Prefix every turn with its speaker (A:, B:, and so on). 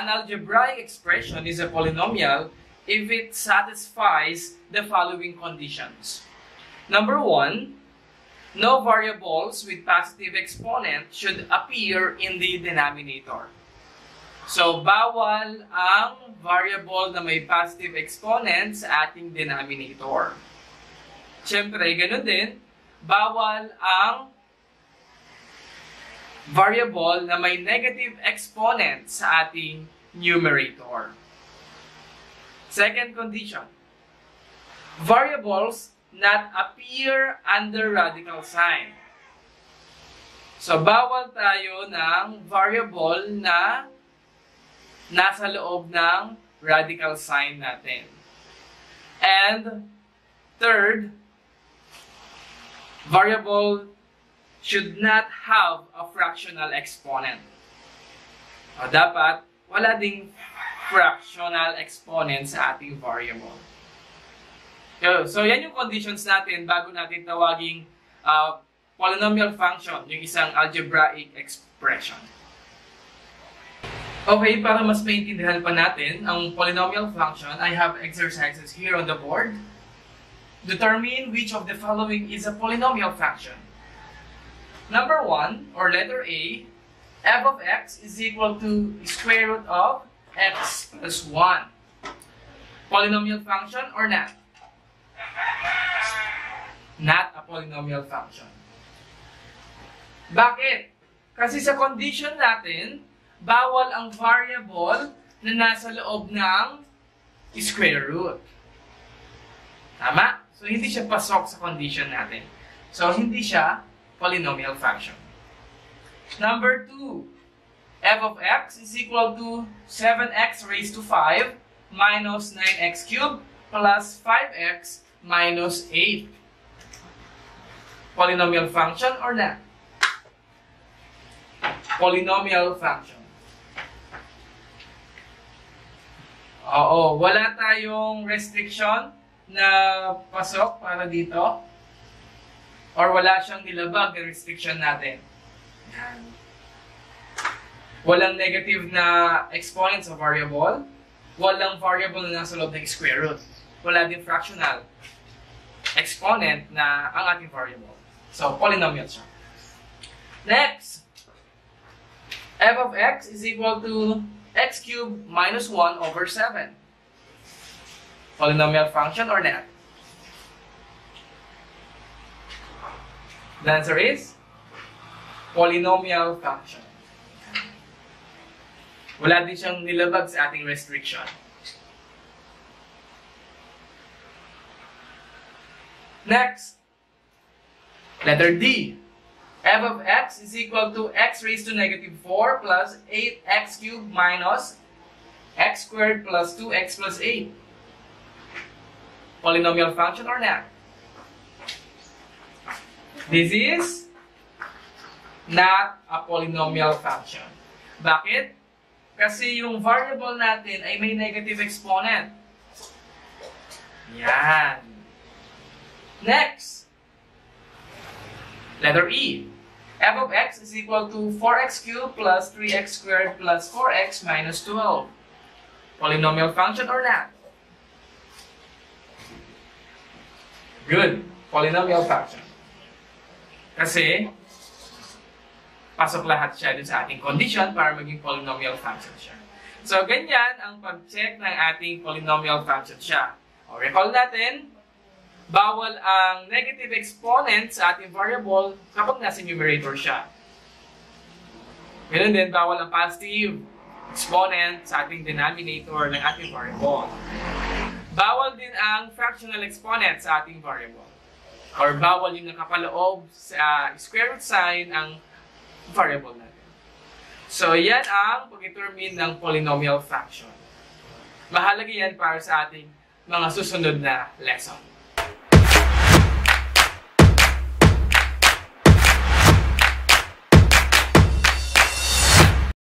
A: An algebraic expression is a polynomial if it satisfies the following conditions. Number one, no variables with positive exponent should appear in the denominator. So, bawal ang variable na may positive exponent sa ating denominator. Siyempre, ganun din, bawal ang variable na may negative exponent sa ating numerator. Second condition, variables not appear under radical sign. So, bawal tayo ng variable na nasa loob ng radical sign natin. And third, variable should not have a fractional exponent. O, dapat wala ding fractional exponent sa ating variable. So, so yan yung conditions natin bago natin tawaging uh, polynomial function, yung isang algebraic expression. Okay, para mas maintindihan pa natin ang polynomial function, I have exercises here on the board. Determine which of the following is a polynomial function. Number 1, or letter A, f of x is equal to square root of x plus 1. Polynomial function or not? Not a polynomial function. Bakit? Kasi sa condition natin, bawal ang variable na nasa loob ng square root. Tama? So, hindi siya pasok sa condition natin. So, hindi siya polynomial function. Number 2, f of x is equal to 7x raised to 5 minus 9x cubed plus 5x minus 8. Polynomial function or not? Polynomial function. Oo, wala tayong restriction na pasok para dito. Or wala siyang nilabag na restriction natin. Yan. Walang negative na exponent sa variable. Walang variable na nasa loob ng square root. Wala din fractional exponent na ang ating variable. So, polynomial siya. Next, f of x is equal to x cubed minus 1 over 7. Polynomial function or not? The answer is polynomial function. Wala din siyang nilabag sa ating restriction. Next, letter D. f of x is equal to x raised to negative 4 plus 8x cubed minus x squared plus 2x plus 8. Polynomial function or not? This is not a polynomial function. Bakit? Kasi yung variable natin ay may negative exponent. Yan. Next. Letter E. f of x is equal to 4x cubed plus 3x squared plus 4x minus 12. Polynomial function or not? Good. Polynomial function. Kasi, pasok lahat siya dun sa ating condition para maging polynomial function siya. So, ganyan ang pag-check ng ating polynomial function siya. O, recall natin, bawal ang negative exponent sa ating variable kapag nasa numerator siya. Ganun din, bawal ang positive exponent sa ating denominator ng ating variable. Bawal din ang fractional exponent sa ating variable or bawal yung nakapaloob sa square root sign ang variable natin. So, yan ang pag-determine ng polynomial function. Mahalaga yan para sa ating mga susunod na lesson.